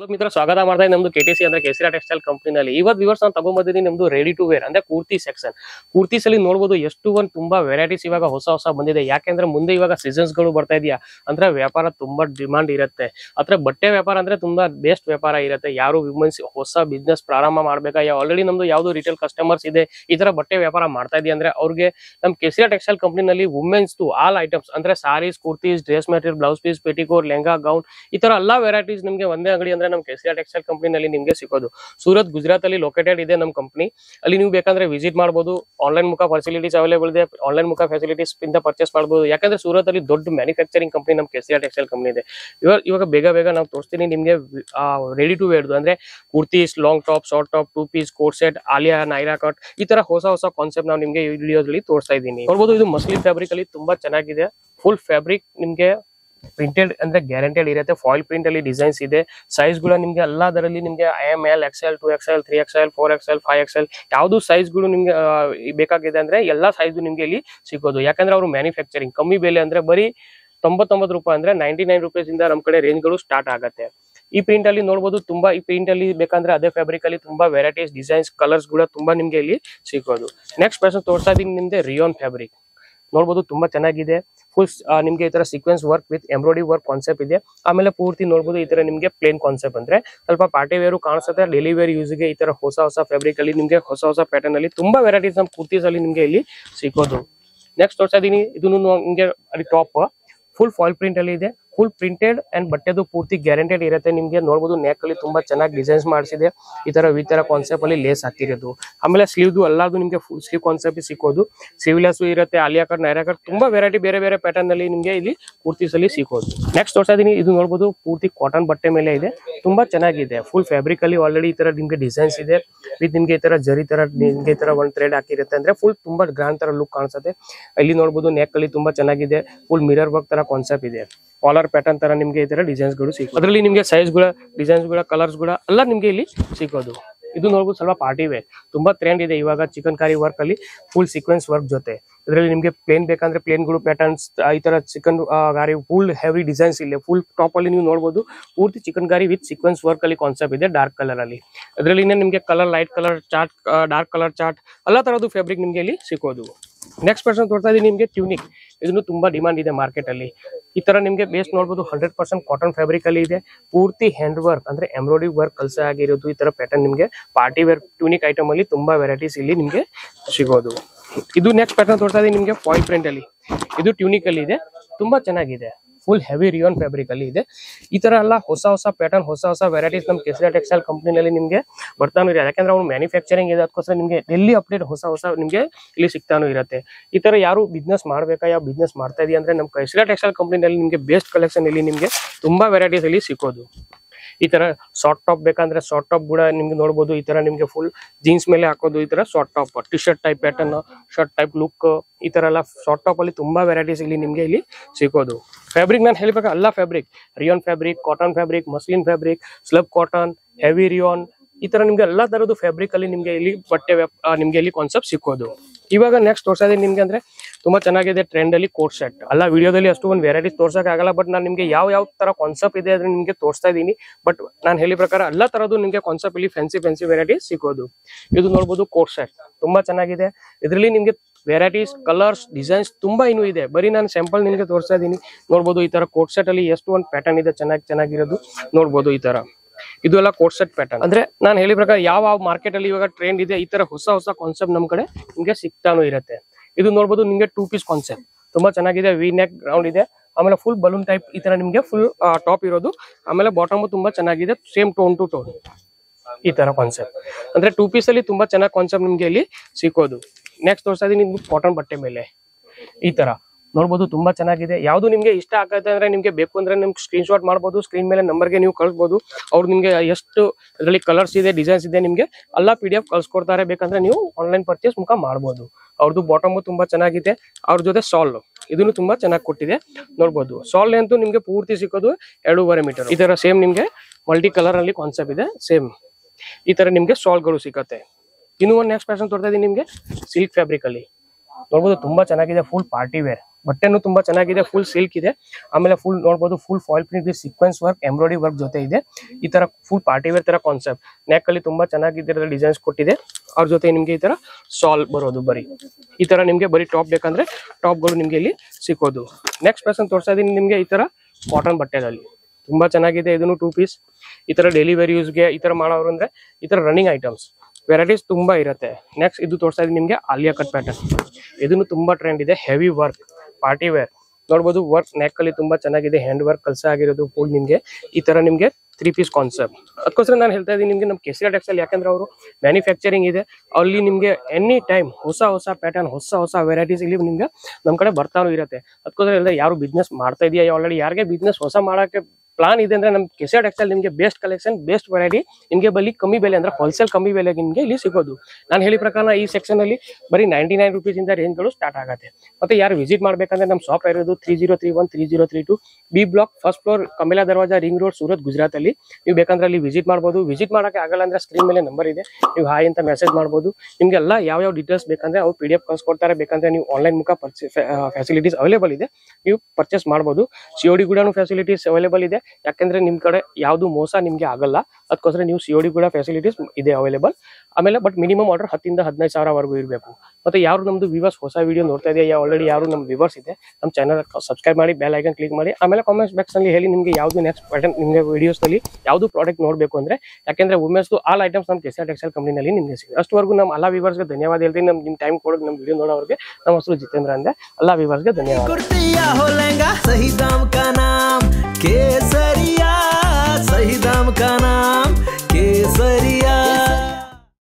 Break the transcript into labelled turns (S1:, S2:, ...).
S1: Hello ಮಿತ್ರ, ಸ್ವಾಗತ ಮಾಡ್ತಾ ನಮ್ದು ಸಿ ಅಂದ್ರೆ ಕೇಸರಿ ಟೆಕ್ಸ್ಟೈಲ್ ಕಂಪ್ನಿನಲ್ಲಿ. ಇವತ್ತು ವಿವರ್ಸ್ ನಾನು ತಗೊಂಬಂದಿದ್ದೀನಿ ನಮ್ದು ರೆಡಿ ಟು ವೇರ್ ಅಂದ್ರೆ ಕುರ್ತಿ ಸೆಕ್ಷನ್ ಕುರ್ತೀಸ್ ಅಲ್ಲಿ ನೋಡ್ಬೋದು ಎಷ್ಟು ಒಂದು ತುಂಬಾ ವೆರೈಟೀಸ್ ಇವಾಗ ಹೊಸ ಹೊಸ ಬಂದಿದೆ. ಯಾಕೆಂದ್ರೆ ಮುಂದೆ ಇವಾಗ ಸೀಸನ್ಸ್ಗಳು ಬರ್ತಾ ಇದೆಯಾ? ಅಂದ್ರೆ ವ್ಯಾಪಾರ ತುಂಬಾ ಡಿಮಾಂಡ್ ಇರುತ್ತೆ. ಅತ್ರ ಬಟ್ಟೆ ವ್ಯಾಪಾರ ಅಂದ್ರೆ ತುಂಬಾ ಬೆಸ್ಟ್ ವ್ಯಾಪಾರ ಇರುತ್ತೆ. ಯಾರು ವಿಮೆನ್ಸ್ ಹೊಸ ಬಿಸ್ನೆಸ್ ಪ್ರಾರಂಭ ಮಾಡ್ಬೇಕಾ? ಆಲ್ರೆಡಿ ನಮ್ದು ಯಾವ್ದು ರಿಟೇಲ್ ಕಸ್ಟಮರ್ಸ್ ಇದೆ. ಈ ತರ ಬಟ್ಟೆ ವ್ಯಾಪಾರ ಮಾಡ್ತಾ ಇದೆಯಾ ಅಂದ್ರೆ ಅವ್ರಿಗೆ ನಮ್ ಕೇಸರಿಯಾ ಟೆಕ್ಸ್ಟೈಲ್ ಕಂಪ್ನಿನಲ್ಲಿ ವುಮೆನ್ಸ್ ಟು ಆಲ್ ಐಟಮ್ಸ್ ಅಂದ್ರೆ saris kurtis dress material blouse piece petticoat lehenga gown ಈ ತರ ಎಲ್ಲಾ ವೆರೈಟೀಸ್ ನಿಮ್ಗೆ ಒಂದೇ ಅಂಗಡಿ ಅಂದ್ರೆ ನಮ್ ಕೆಸಿಆರ್ ಟೆಕ್ಸ್ಟೈಲ್ ಕಂಪ್ನಿನಲ್ಲಿ ನಿಮ್ಗೆ ಸಿಗೋದು. ಸೂರತ್ ಗುಜರಾತ್ ಅಲ್ಲಿ ಲೊಕೇಟೆಡ್ ಇದೆ ನಮ್ಮ ಕಂಪನಿ. ಅಲ್ಲಿ ನೀವು ಬೇಕಂದ್ರೆ ವಿಸಿಟ್ ಮಾಡಬಹುದು ಆನ್ಲೈನ್ ಮುಖ ಫೆಸಿಲಿಟೀಸ್ ಅವೈಲೇಬಲ್ ಇದೆ. ಆನ್ಲೈನ್ ಮುಖ ಫೆಸಿಲಿಟೀಸ್ ಇಂದ ಪರ್ಚೇಸ್ ಮಾಡಬಹುದು ಯಾಕಂದ್ರೆ ಸೂರತ್ ಅಲ್ಲಿ ದೊಡ್ಡ ಮ್ಯಾನುಫ್ಯಾಕ್ಚರಿಂಗ್ ಕಂಪನಿ ನಮ್ಮ ಕೆಸಿಯಾ ಟೆಕ್ಸ್ಟೈಲ್ ಕಂಪನಿ ಇದೆ. ಇವಾಗ ಇವಾಗ ಬೇಗ ಬೇಗ ನಾವು ತೋರಿಸ್ತೀನಿ ನಿಮ್ಗೆ ರೆಡಿ ಟು ವೇರ್ದು ಅಂದ್ರೆ kurtis long top short top two piece coat set Alia Naira cut ಈ ತರ ಹೊಸ ಹೊಸ ಕಾನ್ಸೆಪ್ಟ್ ನಾವು ನಿಮ್ಗೆ ಈ ವಿಡಿಯೋದಲ್ಲಿ ತೋರಿಸ್ತಾ ಇದ್ದೀನಿ. ನೋಡಬಹುದು ಇದು ಮಸ್ಲಿ ಫ್ಯಾಬ್ರಿಕ್ ಅಲ್ಲಿ ತುಂಬಾ ಚೆನ್ನಾಗಿದೆ. ಫುಲ್ ಫ್ಯಾಬ್ರಿಕ್ ನಿಮ್ಗೆ ಪ್ರಿಂಟೆಡ್ ಅಂದ್ರೆ ಗ್ಯಾರಂಟೆಡ್ ಇರುತ್ತೆ. ಫಾಯಿಲ್ ಪ್ರಿಂಟ್ ಅಲ್ಲಿ ಡಿಸೈನ್ಸ್ ಇದೆ. ಸೈಜ್ಗಳು ನಿಮ್ಗೆ ಎಲ್ಲದರಲ್ಲಿ ನಿಮ್ಗೆ I M L to two L three X L four X L five X L ಯಾವ್ದು ಸೈಜ್ಗಳು ನಿಮ್ಗೆ ಬೇಕಾಗಿದೆ ಅಂದ್ರೆ ಎಲ್ಲಾ ಸೈಜ್ ನಿಮ್ಗೆ ಇಲ್ಲಿ ಸಿಗೋದು. ಯಾಕಂದ್ರೆ ಅವರು ಮ್ಯಾನುಫ್ಯಾಕ್ಚರಿಂಗ್ ಕಮ್ಮಿ ಬೆಲೆ ಅಂದ್ರೆ ಬರೀ ತೊಂಬತ್ತೊಂಬತ್ತು ರೂಪಾಯಿ ಅಂದ್ರೆ ನೈಂಟಿ ನೈನ್ ರುಪೀಸ್ ಇಂದ ನಮ್ ಕಡೆ ರೇಂಜ್ಗಳು ಸ್ಟಾರ್ಟ್ ಆಗುತ್ತೆ. ಈ ಪ್ರಿಂಟ್ ಅಲ್ಲಿ ನೋಡಬಹುದು ತುಂಬಾ, ಈ ಪ್ರಿಂಟ್ ಅಲ್ಲಿ ಬೇಕಂದ್ರೆ ಅದೇ ಫ್ಯಾಬ್ರಿಕ್ ಅಲ್ಲಿ ತುಂಬಾ ವೆರೈಟೀಸ್ ಡಿಸೈನ್ಸ್ ಕಲರ್ಸ್ ಕೂಡ ತುಂಬಾ ನಿಮ್ಗೆ ಇಲ್ಲಿ ಸಿಗೋದು. ನೆಕ್ಸ್ಟ್ ಪ್ರಶ್ನೆ ತೋರಿಸ್ತಾ ಇದೀನಿ ನಿಮ್ಗೆ ರಿಯೋನ್ ಫ್ಯಾಬ್ರಿಕ್ ನೋಡಬಹುದು ತುಂಬಾ ಚೆನ್ನಾಗಿದೆ. ಫುಲ್ ನಿಮ್ಗೆ ಈ ತರ sequence work with embroidery work concept ಇದೆ. ಆಮೇಲೆ ಪೂರ್ತಿ ನೋಡಬಹುದು ಈ ತರ ನಿಮ್ಗೆ ಪ್ಲೇನ್ ಕಾನ್ಸೆಪ್ಟ್ ಅಂದ್ರೆ ಸ್ವಲ್ಪ ಪಾರ್ಟಿ ವೇರು ಕಾಣಿಸುತ್ತೆ ಡೈಲಿ ವೇರ್ ಯೂಸ್ಗೆ ಈ ತರ ಹೊಸ ಹೊಸ ಫ್ಯಾಬ್ರಿಕ್ ಅಲ್ಲಿ ನಿಮ್ಗೆ ಹೊಸ ಹೊಸ ಪ್ಯಾಟರ್ನ್ ಅಲ್ಲಿ ತುಂಬಾ ವೆರೈಟೀಸ್ ನಮ್ಮ ಕುರ್ತೀಸ್ ಅಲ್ಲಿ ನಿಮ್ಗೆ ಇಲ್ಲಿ ಸಿಗೋದು. ನೆಕ್ಸ್ಟ್ ತೋರಿಸ್ತಾ ಇದೀನಿ. ಇದನ್ನು ನಿಮ್ಗೆ ಟಾಪ್ ಫುಲ್ ಫಾಯಿಲ್ ಪ್ರಿಂಟ್ ಅಲ್ಲಿ ಇದೆ. ಫುಲ್ ಪ್ರಿಂಟೆಡ್ ಅಂಡ್ ಬಟ್ಟೆದು ಪೂರ್ತಿ ಗ್ಯಾರಂಟೆಡ್ ಇರುತ್ತೆ. ನಿಮ್ಗೆ ನೋಡ್ಬೋದು ನೆಕ್ ಅಲ್ಲಿ ತುಂಬಾ ಚೆನ್ನಾಗಿ ಡಿಸೈನ್ಸ್ ಮಾಡಿಸಿದೆ. ಈ ತರ ಈ ತರ ಕಾನ್ಸೆಪ್ಟ್ ಅಲ್ಲಿ ಲೇಸ್ ಹಾಕಿರೋದು. ಆಮೇಲೆ ಸ್ಲೀವ್ ಎಲ್ಲದು ನಿಮ್ಗೆ ಫುಲ್ ಸ್ಲೀವ್ ಕಾನ್ಸೆಪ್ಟ್ ಸಿಕ್ಕೋದು. ಸಿವಿಲಸ್ ಇರುತ್ತೆ ಆಲಿಯಾ ಕಟ್ ನೈರಾ ಕಟ್ ತುಂಬಾ ವೆರೈಟಿ ಬೇರೆ ಬೇರೆ ಪ್ಯಾಟರ್ನ್ ಅಲ್ಲಿ ನಿಮ್ಗೆ ಇಲ್ಲಿ ಕುರ್ತೀಸ್ ಅಲ್ಲಿ ಸಿಕ್ಕೋದು. ನೆಕ್ಸ್ಟ್ ತೋರಿಸ್ತಾ ಇದು ನೋಡ್ಬೋದು ಪೂರ್ತಿ ಕಾಟನ್ ಬಟ್ಟೆ ಮೇಲೆ ಇದೆ. ತುಂಬಾ ಚೆನ್ನಾಗಿದೆ. ಫುಲ್ ಫ್ಯಾಬ್ರಿಕ್ ಅಲ್ಲಿ ಆಲ್ರೆಡಿ ಈ ತರ ನಿಮ್ಗೆ ಡಿಸೈನ್ಸ್ ಇದೆ. ವಿತ್ ನಿಮ್ಗೆ ಈ ತರ ಜರಿ ತರ, ನಿಮ್ಗೆ ಈ ತರ ಒಂದ್ ಥ್ರೆಡ್ ಹಾಕಿರುತ್ತೆ. ಅಂದ್ರೆ ಫುಲ್ ತುಂಬಾ ಗ್ರಾಂಡ್ ತರ ಲುಕ್ ಕಾಣಿಸುತ್ತೆ. ಇಲ್ಲಿ ನೋಡ್ಬೋದು ನೆಕ್ ಅಲ್ಲಿ ತುಂಬಾ ಚೆನ್ನಾಗಿದೆ. ಫುಲ್ ಮಿರರ್ ವರ್ಕ್ ತರ ಕಾನ್ಸೆಪ್ಟ್ ಇದೆ. ಕಾಲರ್ ಪ್ಯಾಟರ್ನ್ ತರ ನಿಮಗೆ ಇದರ ಡಿಸೈನ್ಸ್ಗಳು ಸಿಗುತ್ತೆ ಅದರಲ್ಲಿ ನಿಮ್ಗೆ ಸೈಜ್ಗಳ ಡಿಸೈನ್ಸ್ಗಳ ಕಲರ್ಸ್ಗಳ ಎಲ್ಲ ನಿಮಗೆ ಇಲ್ಲಿ ಸಿಗೋದು. ಇದು ನೋಡ್ಬೋದು ಸ್ವಲ್ಪ ಪಾರ್ಟಿ ವೇರ್ ತುಂಬಾ ಟ್ರೆಂಡ್ ಇದೆ ಇವಾಗ ಚಿಕನ್ ಕಾರಿ ವರ್ಕ್ ಅಲ್ಲಿ ಫುಲ್ ಸೀಕ್ವೆನ್ಸ್ ವರ್ಕ್ ಜೊತೆ. ಇದರಲ್ಲಿ ನಿಮಗೆ ಪ್ಲೇನ್ ಬೇಕಂದ್ರೆ ಪ್ಲೇನ್ಗಳು ಪ್ಯಾಟರ್ನ್ಸ್ ಈ ತರ chikankari full heavy designs ಇಲ್ಲ. ಫುಲ್ ಟಾಪ್ ಅಲ್ಲಿ ನೀವು ನೋಡಬಹುದು ಪೂರ್ತಿ chikankari with sequence work ಅಲ್ಲಿ ಕಾನ್ಸೆಪ್ಟ್ ಇದೆ ಡಾರ್ಕ್ ಕಲರ್ ಅಲ್ಲಿ. ಅದರಲ್ಲಿ ನಿಮ್ಗೆ colour light colour chart dark colour chart ಎಲ್ಲ ತರದ್ದು ಫ್ಯಾಬ್ರಿಕ್ ನಿಮ್ಗೆ ಇಲ್ಲಿ ಸಿಗೋದು. ನೆಕ್ಸ್ಟ್ ಪರ್ಸನ್ ತೋರ್ತಾ ಇದೀನಿ ನಿಮ್ಗೆ ಟ್ಯೂನಿಕ್ ಇದನ್ನು ತುಂಬಾ ಡಿಮಾಂಡ್ ಇದೆ ಮಾರ್ಕೆಟ್ ಅಲ್ಲಿ. ಈ ತರ ನಿಮ್ಗೆ ಬೇಸ್ ನೋಡಬಹುದು ಹಂಡ್ರೆಡ್ ಪರ್ಸೆಂಟ್ ಕಾಟನ್ ಫ್ಯಾಬ್ರಿಕ್ ಅಲ್ಲಿ ಇದೆ. ಪೂರ್ತಿ ಹ್ಯಾಂಡ್ ವರ್ಕ್ ಅಂದ್ರೆ ಎಂಬ್ರಾಯ್ಡರಿ ವರ್ಕ್ ಕಲ್ಸ ಆಗಿರೋದು ಈ ತರ ಪ್ಯಾಟರ್ನ್ ನಿಮ್ಗೆ ಪಾರ್ಟಿ ವೇರ್ ಟ್ಯೂನಿಕ್ ಐಟಮ್ ಅಲ್ಲಿ ತುಂಬಾ ವೆರೈಟೀಸ್ ಇಲ್ಲಿ ನಿಮ್ಗೆ ಸಿಗೋದು. ಇದು ನೆಕ್ಸ್ಟ್ ಪ್ಯಾಟರ್ನ್ ತೋರ್ತಾ ಇದೀನಿ ನಿಮ್ಗೆ ಪಾಯಿಂಟ್ ಪ್ರಿಂಟ್ ಅಲ್ಲಿ. ಇದು ಟ್ಯೂನಿಕ್ ಅಲ್ಲಿ ಇದೆ. ತುಂಬಾ ಚೆನ್ನಾಗಿದೆ. ಫುಲ್ ಹೆವಿ ರಿಯೋನ್ ಫ್ಯಾಬ್ರಿಕ್ ಅಲ್ಲಿ ಇದೆ. ಈ ತರ ಎಲ್ಲ ಹೊಸ ಹೊಸ ಪ್ಯಾಟರ್ನ್ ಹೊಸ ಹೊಸ ವೆರೈಟೀಸ್ ನಮ್ ಕೇಸರಿ ಟೆಕ್ಸ್ಟೈಲ್ ಕಂಪ್ನಿನಲ್ಲಿ ನಿಮ್ಗೆ ಬರ್ತಾನು ಇರೋ ಯಾಕಂದ್ರೆ ಅವ್ರು ಮ್ಯಾನುಫ್ಯಾಕ್ಚರಿಂಗ್ ಇದೆ, ಅದಕ್ಕೋಸ್ಕರ ನಿಮ್ಗೆ ಡೆಲ್ಲಿ ಅಪ್ಡೇಟ್ ಹೊಸ ಹೊಸ ನಿಮ್ಗೆ ಇಲ್ಲಿ ಸಿಗ್ತಾನು ಇರುತ್ತೆ. ಈ ತರ ಯಾರು ಬಿಸ್ನೆಸ್ ಮಾಡ್ಬೇಕಾ, ಯಾವ ಬಿಸ್ನೆಸ್ ಮಾಡ್ತಾ ಇದೀಯ ಅಂದ್ರೆ ನಮ್ ಕೇಸರಿ ಟೆಕ್ಸ್ಟೈಲ್ ಕಂಪ್ನಿನಲ್ಲಿ ನಿಮ್ಗೆ ಬೆಸ್ಟ್ ಕಲೆಕ್ಷನ್ ಇಲ್ಲಿ ನಿಮ್ಗೆ ತುಂಬಾ ವೆರೈಟೀಸ್ ಇಲ್ಲಿ ಸಿಗೋದು ಈ ತರ ಶಾರ್ಟ್ ಟಾಪ್ ಬೇಕಂದ್ರೆ ಶಾರ್ಟ್ ಟಾಪ್ ಕೂಡ ನಿಮ್ಗೆ ನೋಡಬಹುದು ಈ ತರ ನಿಮ್ಗೆ ಫುಲ್ ಜೀನ್ಸ್ ಮೇಲೆ ಹಾಕೋದು ಈ ತರ short top T shirt type pattern shirt type look ಈ ತರ ಎಲ್ಲ ಶಾರ್ಟ್ ಟಾಪ್ ಅಲ್ಲಿ ತುಂಬಾ ವೆರೈಟೀಸ್ ಇಲ್ಲಿ ನಿಮ್ಗೆ ಇಲ್ಲಿ ಸಿಗೋದು ಫ್ಯಾಬ್ರಿಕ್ ನಾನು ಹೇಳ್ಬೇಕು? ಅಲ್ಲ fabric rayon fabric cotton fabric muslin fabric slub cotton heavy rayon ಈ ತರ ನಿಮ್ಗೆ ಎಲ್ಲಾ ತರದ್ದು ಫ್ಯಾಬ್ರಿಕ್ ಅಲ್ಲಿ ನಿಮ್ಗೆ ಇಲ್ಲಿ ಬಟ್ಟೆ ನಿಮ್ಗೆ ಇಲ್ಲಿ ಕಾನ್ಸೆಪ್ಟ್ ಸಿಕ್ಕೋದು. ಇವಾಗ ನೆಕ್ಸ್ಟ್ ತೋರಿಸೋದೇ ನಿಮ್ಗೆ ಅಂದ್ರೆ ತುಂಬಾ ಚೆನ್ನಾಗಿದೆ ಟ್ರೆಂಡ್ ಅಲ್ಲಿ ಕೋಟ್ ಸೆಟ್ ಅಲ್ಲ, ವಿಡಿಯೋದಲ್ಲಿ ಅಷ್ಟು ಒಂದು ವೆರೈಟೀಸ್ ತೋರ್ಸಕ್ ಆಗಲ್ಲ ಬಟ್ ನಾನು ನಿಮ್ಗೆ ಯಾವ ಯಾವ ತರ ಕಾನ್ಸೆಪ್ಟ್ ಇದೆ ಅದ್ರ ನಿಮ್ಗೆ ತೋರಿಸ್ತಾ ಇದೀನಿ. ಬಟ್ ನಾನು ಹೇಳಿ ಪ್ರಕಾರ ಎಲ್ಲ ತರದ್ದು ನಿಮಗೆ ಕಾನ್ಸೆಪ್ಟ್ ಇಲ್ಲಿ ಫ್ಯಾನ್ಸಿ ಫ್ಯಾನ್ಸಿ ವೆರೈಟೀಸ್ ಸಿಗೋದು. ಇದು ನೋಡ್ಬೋದು ಕೋಟ್ ಸೆಟ್ ತುಂಬಾ ಚೆನ್ನಾಗಿದೆ. ಇದರಲ್ಲಿ ನಿಮ್ಗೆ ವೆರೈಟೀಸ್ ಕಲರ್ಸ್ ಡಿಸೈನ್ಸ್ ತುಂಬಾ ಇನ್ನೂ ಇದೆ. ಬರೀ ನಾನು ಸ್ಯಾಂಪಲ್ ನಿಮಗೆ ತೋರಿಸ್ತಾ ಇದೀನಿ. ನೋಡ್ಬೋದು ಈ ತರ ಕೋಟ್ ಸೆಟ್ ಅಲ್ಲಿ ಎಷ್ಟು ಒಂದು ಪ್ಯಾಟರ್ನ್ ಇದೆ, ಚೆನ್ನಾಗಿ, ಚೆನ್ನಾಗಿರೋದು. ನೋಡ್ಬೋದು ಈ ತರ. ಇದು ಎಲ್ಲ ಕೋಟ್ ಸೆಟ್ ಪ್ಯಾಟರ್ನ್ ಅಂದ್ರೆ ನಾನು ಹೇಳಿ ಪ್ರಕಾರ ಯಾವ ಯಾವ ಮಾರ್ಕೆಟ್ ಅಲ್ಲಿ ಇವಾಗ ಟ್ರೆಂಡ್ ಇದೆ, ಈ ತರ ಹೊಸ ಹೊಸ ಕಾನ್ಸೆಪ್ಟ್ ನಮ್ ಕಡೆ ನಿಮ್ಗೆ ಸಿಗ್ತಾನು ಇರುತ್ತೆ. ಇದು ನೋಡ್ಬೋದು ನಿಮಗೆ ಟೂ ಪೀಸ್ ಕಾನ್ಸೆಪ್ಟ್ ತುಂಬಾ ಚೆನ್ನಾಗಿದೆ ವಿ ನೆಕ್ ಗ್ರೌಂಡ್ ಇದೆ. ಆಮೇಲೆ ಫುಲ್ ಬಲೂನ್ ಟೈಪ್ ಈ ತರ ನಿಮಗೆ ಫುಲ್ ಟಾಪ್ ಇರೋದು. ಆಮೇಲೆ ಬಾಟಮ್ ತುಂಬಾ ಚೆನ್ನಾಗಿದೆ ಸೇಮ್ ಟೋನ್ ಟು ಟೋನ್ ಈ ತರ ಕಾನ್ಸೆಪ್ಟ್ ಅಂದ್ರೆ ಟೂ ಪೀಸ್ ಅಲ್ಲಿ ತುಂಬಾ ಚೆನ್ನಾಗಿ ಕಾನ್ಸೆಪ್ಟ್ ನಿಮ್ಗೆ ಇಲ್ಲಿ ಸಿಕ್ಕೋದು. ನೆಕ್ಸ್ಟ್ ತೋರಿಸ್ತಾ ಇದೀನಿ ಕಾಟನ್ ಬಟ್ಟೆ ಮೇಲೆ. ಈ ತರ. ನೋಡ್ಬೋದು, ತುಂಬಾ ಚೆನ್ನಾಗಿದೆ. ಯಾವ್ದು ನಿಮಗೆ ಇಷ್ಟ ಆಗತ್ತೆ ಅಂದ್ರೆ ನಿಮಗೆ ಬೇಕು ಅಂದ್ರೆ ನಿಮ್ಗೆ ಸ್ಕ್ರೀನ್ ಶಾಟ್ ಮಾಡ್ಬೋದು ಸ್ಕ್ರೀನ್ ಮೇಲೆ ನಂಬರ್ಗೆ ನೀವು ಕಳಿಸ್ಬೋದು. ಅವ್ರು ನಿಮಗೆ ಎಷ್ಟು ಅದರಲ್ಲಿ ಕಲರ್ಸ್ ಇದೆ ಡಿಸೈನ್ಸ್ ಇದೆ ನಿಮಗೆ ಎಲ್ಲ ಪಿ ಡಿ ಎಫ್ ಕಳ್ಸ್ಕೊಡ್ತಾರೆ. ಬೇಕಂದ್ರೆ ನೀವು ಆನ್ಲೈನ್ ಪರ್ಚೇಸ್ ಮುಖ ಮಾಡ್ಬೋದು. ಅವ್ರದ್ದು ಬಾಟಮ್ ತುಂಬಾ ಚೆನ್ನಾಗಿದೆ. ಅವ್ರ ಜೊತೆ ಸಾಲ್, ಇದನ್ನು ತುಂಬಾ ಚೆನ್ನಾಗಿ ಕೊಟ್ಟಿದೆ. ನೋಡ್ಬೋದು, ಸಾಲ್ ಅಂತೂ ನಿಮಗೆ ಪೂರ್ತಿ ಸಿಕ್ಕೋದು ಎರಡೂವರೆ ಮೀಟರ್ ಈ ಸೇಮ್ ನಿಮಗೆ ಮಲ್ಟಿ ಕಲರ್ ಅಲ್ಲಿ ಕಾನ್ಸೆಪ್ಟ್ ಇದೆ ಸೇಮ್ ಈ ತರ ನಿಮ್ಗೆ ಸಾಲ್ಗಳು ಸಿಕ್ಕತ್ತೆ ಇನ್ನು ಒಂದು ನೆಕ್ಸ್ಟ್ ಫ್ಯಾಷನ್ ತೋರ್ತಾ ಇದೀನಿ ನಿಮಗೆ ಸಿಲ್ಕ್ ಫ್ಯಾಬ್ರಿಕ್ ಅಲ್ಲಿ. ನೋಡ್ಬೋದು, ತುಂಬಾ ಚೆನ್ನಾಗಿದೆ ಫುಲ್ ಪಾರ್ಟಿ ವೇರ್ ಬಟ್ಟೆನು ತುಂಬಾ ಚೆನ್ನಾಗಿದೆ ಫುಲ್ ಸಿಲ್ಕ್ ಇದೆ. ಆಮೇಲೆ ಫುಲ್ ನೋಡಬಹುದು full foil print sequence work embroidery work ಜೊತೆ ಇದೆ. ಈ ತರ ಫುಲ್ ಪಾರ್ಟಿ ವೇರ್ ತರ ಕಾನ್ಸೆಪ್ಟ್ ನೆಕ್ ಅಲ್ಲಿ ತುಂಬಾ ಚೆನ್ನಾಗಿದ್ದ ಡಿಸೈನ್ಸ್ ಕೊಟ್ಟಿದೆ. ಅವ್ರ ಜೊತೆ ನಿಮ್ಗೆ ಈ ತರ ಸಾಲ್ ಬರೋದು ಬರೀ. ಈ ತರ ನಿಮ್ಗೆ ಬರೀ ಟಾಪ್ ಬೇಕಂದ್ರೆ ಟಾಪ್ಗಳು ನಿಮ್ಗೆ ಇಲ್ಲಿ ಸಿಕ್ಕೋದು. ನೆಕ್ಸ್ಟ್ ಪರ್ಸನ್ ತೋರಿಸ್ತಾ ಇದೀನಿ ನಿಮ್ಗೆ ಈ ತರ ಕಾಟನ್ ಬಟ್ಟೆಗಳಲ್ಲಿ. ತುಂಬಾ ಚೆನ್ನಾಗಿದೆ, ಇದನ್ನು ಟೂ ಪೀಸ್ ಈ ತರ ಡೈಲಿ ವೇರ್ ಯೂಸ್ಗೆ ಈ ತರ ಮಾಡೋರು ಅಂದ್ರೆ ಈ ತರ ರನ್ನಿಂಗ್ ಐಟಮ್ಸ್ ವೆರೈಟೀಸ್ ತುಂಬಾ ಇರುತ್ತೆ. ನೆಕ್ಸ್ಟ್ ಇದು ತೋರಿಸ್ತಾ ಇದೀನಿ ನಿಮ್ಗೆ ಆಲಿಯಾ ಕಟ್ ಪ್ಯಾಟರ್ನ್ ಇದನ್ನು ತುಂಬಾ ಟ್ರೆಂಡ್ ಇದೆ ಹೆವಿ ವರ್ಕ್ ಪಾರ್ಟಿ ವೇರ್. ನೋಡ್ಬೋದು ವರ್ಕ್ ನೆಕ್ ಅಲ್ಲಿ ತುಂಬಾ ಚೆನ್ನಾಗಿದೆ ಹ್ಯಾಂಡ್ ವರ್ಕ್ ಕಲ್ಸ ಆಗಿರೋದು ಫುಲ್ ನಿಮ್ಗೆ. ಈ ತರ ನಿಮಗೆ ತ್ರೀ ಪೀಸ್ ಕಾನ್ಸೆಪ್ಟ್ ಅದಕ್ಕೋಸ್ಕರ ನಾನು ಹೇಳ್ತಾ ಇದ್ದೀನಿ, ನಿಮಗೆ ನಮ್ಮ ಕೆಸಿರಾ ಟೆಕ್ಸ್ಟೈಲ್ ಯಾಕಂದ್ರೆ ಅವರು ಮ್ಯಾನುಫ್ಯಾಕ್ಚರಿಂಗ್ ಇದೆ, ಅಲ್ಲಿ ನಿಮ್ಗೆ ಎನಿ ಟೈಮ್ ಹೊಸ ಹೊಸ ಪ್ಯಾಟರ್ನ್ ಹೊಸ ಹೊಸ ವೆರೈಟೀಸ್ ಇಲ್ಲಿ ನಿಮ್ಗೆ ನಮ್ಮ ಕಡೆ ಬರ್ತಾನು ಇರುತ್ತೆ. ಅದಕ್ಕೋಸ್ಕರ ಎಲ್ಲ ಯಾರು ಬಿಸ್ನೆಸ್ ಮಾಡ್ತಾ ಇದೆಯಾ? ಆಲ್ರೆಡಿ ಯಾರಿಗೆ ಬಿಸ್ನೆಸ್ ಹೊಸ ಮಾಡಕ್ಕೆ ಪ್ಲಾನ್ ಇದೆ ಅಂದ್ರೆ ನಮ್ಮ ಕೆಸೆ ಟೆಕ್ಸ್ಟೈಲ್ ನಿಮಗೆ ಬೆಸ್ಟ್ ಕಲೆಕ್ಷನ್ ಬೆಸ್ಟ್ ವೆರೈಟಿ ನಿಮಗೆ ಬಲ್ಲಿ ಕಮ್ಮಿ ಬೆಲೆ ಅಂದ್ರೆ ಹೋಲ್ಸೇಲ್ ಕಮ್ಮಿ ಬೆಲೆಗೆ ನಿಮಗೆ ಇಲ್ಲಿ ಸಿಗೋದು. ನಾನು ಹೇಳಿ ಪ್ರಕಾರ ಈ ಸೆಕ್ಷನ್ ಅಲ್ಲಿ ಬರೀ ನೈಂಟಿ ನೈನ್ ರುಪೀಸ್ ಇಂದ ರೇಂಜ್ಗಳು ಸ್ಟಾರ್ಟ್ ಆಗುತ್ತೆ. ಮತ್ತೆ ಯಾರು ವಿಸಿಟ್ ಮಾಡ್ಬೇಕಂದ್ರೆ ನಮ್ಮ ಶಾಪ್ ಇರೋದು three zero three one three zero three two B block first floor Kamela Darwaja ring road Surat Gujarat ಅಲ್ಲಿ. ನೀವು ಬೇಕಂದ್ರೆ ಅಲ್ಲಿ ವಿಸಿಟ್ ಮಾಡಬಹುದು ವಿಸಿಟ್ ಮಾಡೋಕೆ ಆಗಲ್ಲ ಅಂದ್ರೆ ಸ್ಕ್ರೀನ್ ಮೇಲೆ ನಂಬರ್ ಇದೆ. ನೀವು ಹಾಯ್ ಅಂತ ಮೆಸೇಜ್ ಮಾಡಬಹುದು ನಿಮ್ಗೆಲ್ಲ ಯಾವ ಯಾವ ಡೀಟೇಲ್ಸ್ ಬೇಕಂದ್ರೆ ಅವ್ರು ಪಿ ಡಿ ಎಫ್ ಕಳ್ಸಿಕೊಡ್ತಾರೆ. ಬೇಕಂದ್ರೆ ನೀವು ಆನ್ಲೈನ್ ಮುಖ ಪರ್ಚೇಸ್ ಫೆಸಿಲಿಟೀಸ್ ಅವೈಲೇಬಲ್ ಇದೆ. ನೀವು ಪರ್ಚೇಸ್ ಮಾಡಬಹುದು ಸಿ ಡಿ ಕೂಡ ಫೆಸಿಲಿಟೀಸ್ ಅವೈಲೇಬಲ್ ಇದೆ. ಯಾಕಂದ್ರೆ ನಿಮ್ ಕಡೆ ಯಾವುದು ಮೋಸ ನಿಮ್ಗೆ ಆಗಲ್ಲ. ಅದಕ್ಕೋಸ್ಕರ ನೀವು ಸಿ ಕೂಡ ಫೆಸಿಲಿಟೀಸ್ ಇದೆ ಅವೈಲೇಬಲ್ ಆಮೇಲೆ ಬಟ್ ಮಿನಿಮಮ್ ಆರ್ಡರ್ ಹತ್ತಿಂದ ಹದಿನೈದು ಸಾವಿರವರೆಗೂ ಇರಬೇಕು. ಮತ್ತೆ ಯಾರು ನಮ್ದು ವಿವರ್ಸ್ ಹೊಸ ವಿಡಿಯೋ ನೋಡ್ತಾ ಇದೆಯಾ? ಆಲ್ರೆಡಿ ಯಾರು ನಮ್ಮ ವಿವರ್ಸ್ ಇದೆ. ನಮ್ಮ ಚಾನಲ್ ಸಬ್ಸ್ಕ್ರೈಬ್ ಮಾಡಿ ಬೆಲ್ ಐಕನ್ ಕ್ಲಿಕ್ ಮಾಡಿ. ಆಮೇಲೆ ಕಾಮೆಂಟ್ಸ್ ಬಾಕ್ಸ್ ಅಲ್ಲಿ ಹೇಳಿ ನಿಮಗೆ ಯಾವ್ದು ನೆಕ್ಸ್ಟ್ ಪ್ಯಾಟರ್ನ್ ನಿಮಗೆ ವಿಡಿಯೋಸ್ನಲ್ಲಿ ಯಾವ್ದು ಪ್ರಾಡಕ್ಟ್ ನೋಡಬೇಕು ಅಂದ್ರೆ. ಯಾಕಂದ್ರೆ ವುಮೆನ್ಸ್ ಆಲ್ ಐಟಮ್ಸ್ ನಮ್ಮ ಕೆಸಿಆರ್ ಟೆಕ್ಸ್ಟೈಲ್ ಕಂಪನಿನಲ್ಲಿ ನಿಮಗೆ ಸಿಗುತ್ತೆ. ಅಷ್ಟವರೆಗೂ ನಮ್ಮ ಎಲ್ಲ ವಿವರ್ಸ್ಗೆ ಧನ್ಯವಾದ ಹೇಳ್ತೀನಿ. ನಮ್ ನಿಮ್ಮ ಟೈಮ್ ಕೊಡೋದು ನಮ್ಮ ವಿಡಿಯೋ ನೋಡೋರಿಗೆ ನಮ್ಮ ಹೆಸರು ಜಿತೇಂದ್ರ ಅಂದ್ರೆ ಎಲ್ಲ ವಿವರ್ಸ್ಗೆ ಧನ್ಯವಾದ.
S2: केसरिया सही दाम का नाम।